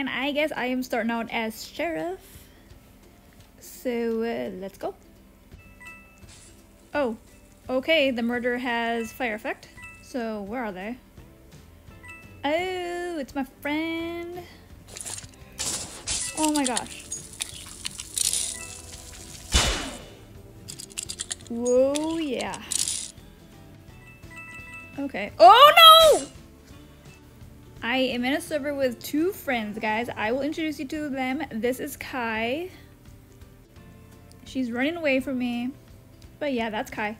And I guess I am starting out as sheriff. So uh, let's go. Oh, okay, the murder has fire effect. So where are they? Oh, it's my friend. Oh my gosh. Whoa, yeah. Okay. Oh no! I am in a server with two friends, guys. I will introduce you to them. This is Kai. She's running away from me. But yeah, that's Kai.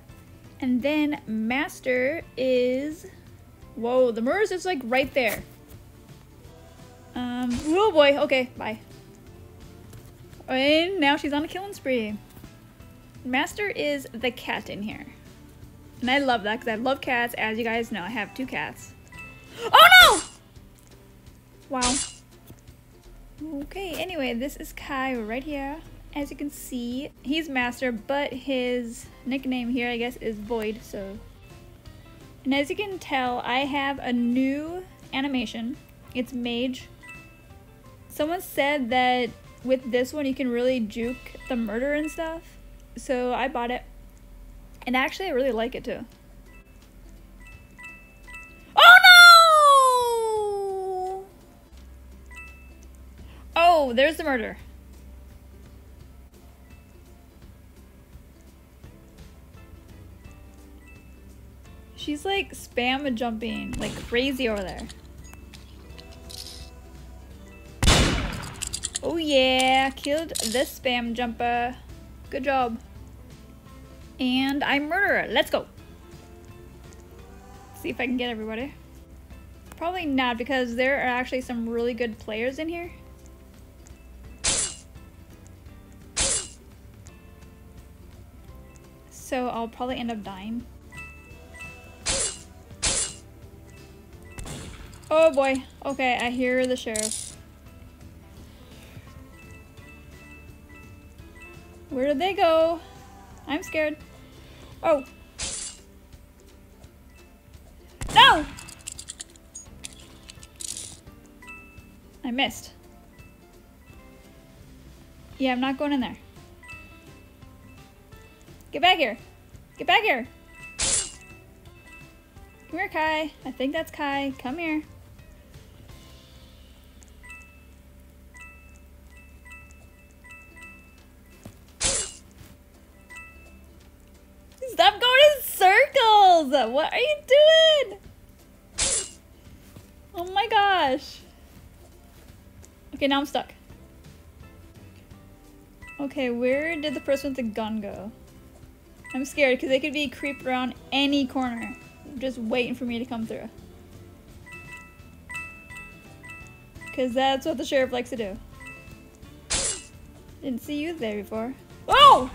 And then Master is... Whoa, the murder's just like right there. Um, oh boy, okay, bye. And now she's on a killing spree. Master is the cat in here. And I love that because I love cats. As you guys know, I have two cats. Oh no! Okay, anyway, this is Kai right here. As you can see, he's Master, but his nickname here, I guess, is Void, so... And as you can tell, I have a new animation. It's Mage. Someone said that with this one, you can really juke the murder and stuff. So I bought it. And actually, I really like it too. There's the murder. She's like spam jumping like crazy over there. Oh yeah, killed this spam jumper. Good job. And I'm murderer. Let's go. See if I can get everybody. Probably not because there are actually some really good players in here. So I'll probably end up dying. Oh boy. Okay, I hear the sheriff. Where did they go? I'm scared. Oh. No! I missed. Yeah, I'm not going in there. Get back here. Get back here. Come here, Kai. I think that's Kai. Come here. Stop going in circles! What are you doing? Oh my gosh. Okay, now I'm stuck. Okay, where did the person with the gun go? I'm scared because they could be creeped around any corner. Just waiting for me to come through. Because that's what the sheriff likes to do. Didn't see you there before. Oh!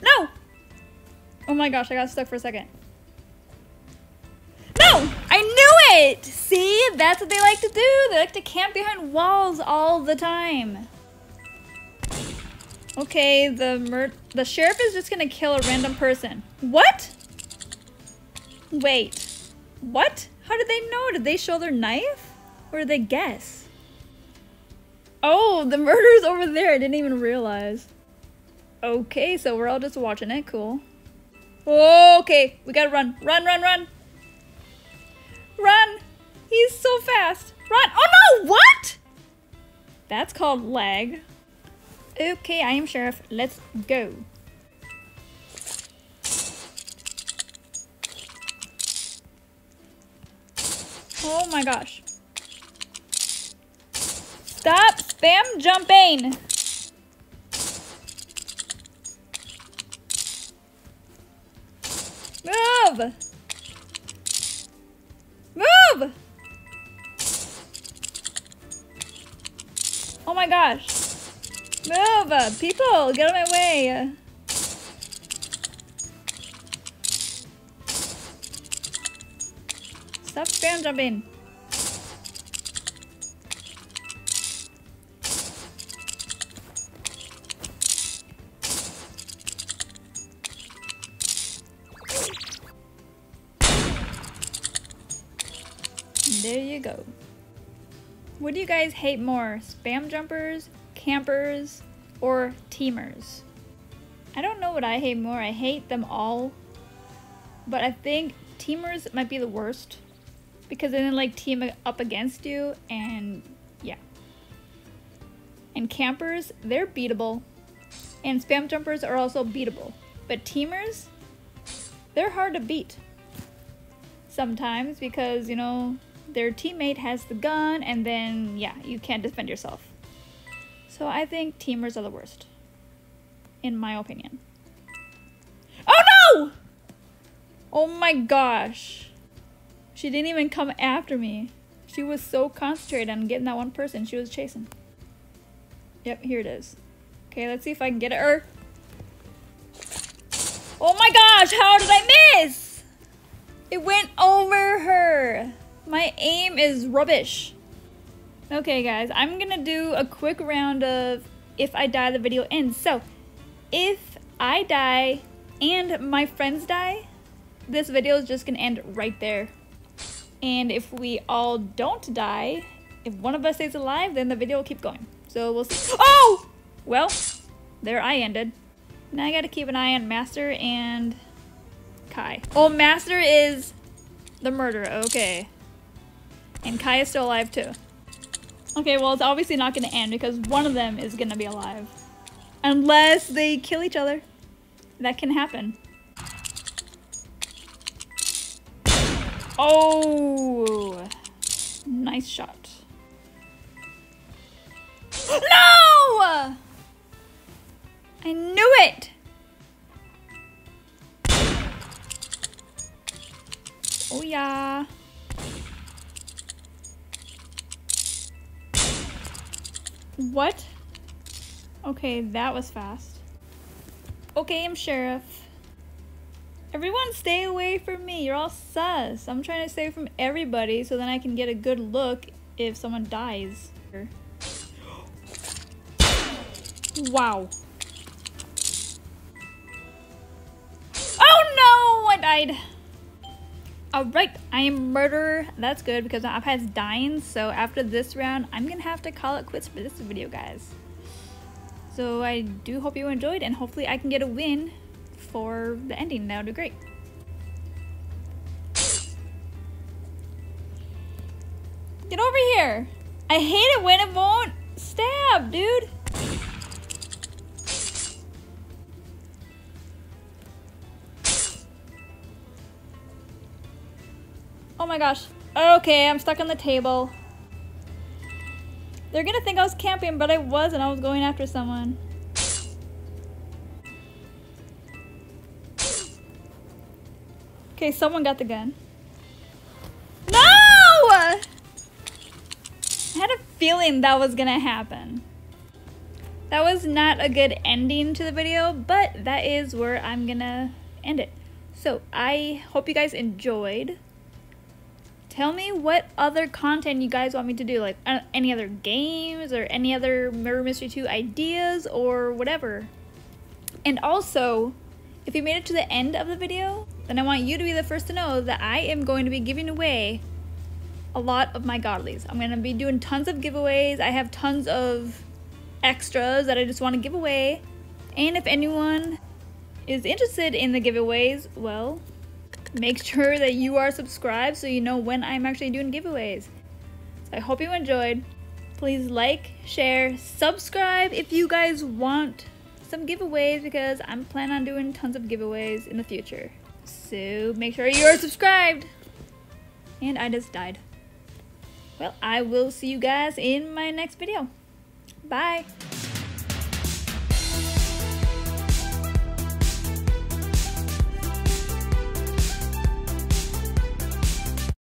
No! Oh my gosh, I got stuck for a second. No! I knew it! See? That's what they like to do. They like to camp behind walls all the time. Okay, the mur the sheriff is just gonna kill a random person. What? Wait. What? How did they know? Did they show their knife? Or did they guess? Oh, the murder's over there. I didn't even realize. Okay, so we're all just watching it. Cool. Okay, we gotta run. Run, run, run. Run. He's so fast. Run. Oh no, what? That's called lag. Okay, I am sheriff. Let's go. Oh my gosh. Stop spam jumping! Move! Move! Oh my gosh. Move! Uh, people, get out of my way! Stop spam jumping! There you go. What do you guys hate more? Spam jumpers, campers, or teamers? I don't know what I hate more. I hate them all. But I think teamers might be the worst. Because they then like team up against you and yeah. And campers, they're beatable. And spam jumpers are also beatable. But teamers, they're hard to beat. Sometimes because, you know, their teammate has the gun and then, yeah, you can't defend yourself. So I think teamers are the worst. In my opinion. Oh no! Oh my gosh. She didn't even come after me. She was so concentrated on getting that one person she was chasing. Yep, here it is. Okay, let's see if I can get it. Er oh my gosh, how did I miss? It went over her. My aim is rubbish. Okay, guys, I'm gonna do a quick round of if I die, the video ends. So, if I die and my friends die, this video is just gonna end right there. And if we all don't die, if one of us stays alive, then the video will keep going. So we'll see. Oh! Well, there I ended. Now I gotta keep an eye on Master and Kai. Oh, Master is the murderer. Okay. And Kai is still alive too. Okay, well, it's obviously not going to end because one of them is going to be alive. Unless they kill each other. That can happen. Oh! Nice shot. What? Okay, that was fast. Okay, I'm sheriff. Everyone stay away from me. You're all sus. I'm trying to stay from everybody so then I can get a good look if someone dies. Wow. Oh no! I died. Alright, I am murderer. That's good because I've had dying, so after this round, I'm gonna have to call it quits for this video, guys. So I do hope you enjoyed, and hopefully I can get a win for the ending. That would be great. Get over here! I hate it when it won't stab, dude! Oh my gosh. Okay, I'm stuck on the table. They're gonna think I was camping, but I wasn't. I was going after someone. Okay, someone got the gun. No! I had a feeling that was gonna happen. That was not a good ending to the video, but that is where I'm gonna end it. So, I hope you guys enjoyed. Tell me what other content you guys want me to do, like uh, any other games or any other Murder Mystery 2 ideas or whatever. And also, if you made it to the end of the video, then I want you to be the first to know that I am going to be giving away a lot of my godlies. I'm going to be doing tons of giveaways. I have tons of extras that I just want to give away. And if anyone is interested in the giveaways, well, make sure that you are subscribed so you know when I'm actually doing giveaways. So I hope you enjoyed. Please like, share, subscribe if you guys want some giveaways because I'm planning on doing tons of giveaways in the future. So make sure you are subscribed. And I just died. Well, I will see you guys in my next video. Bye.